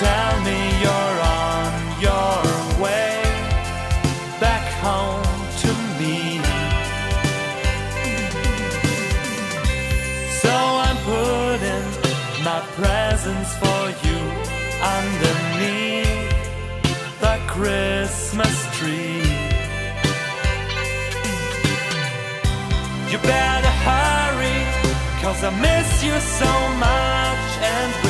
tell me you're on your way back home to me. So I'm putting my presents for you underneath the Christmas tree. You better hurry, cause I miss you so much and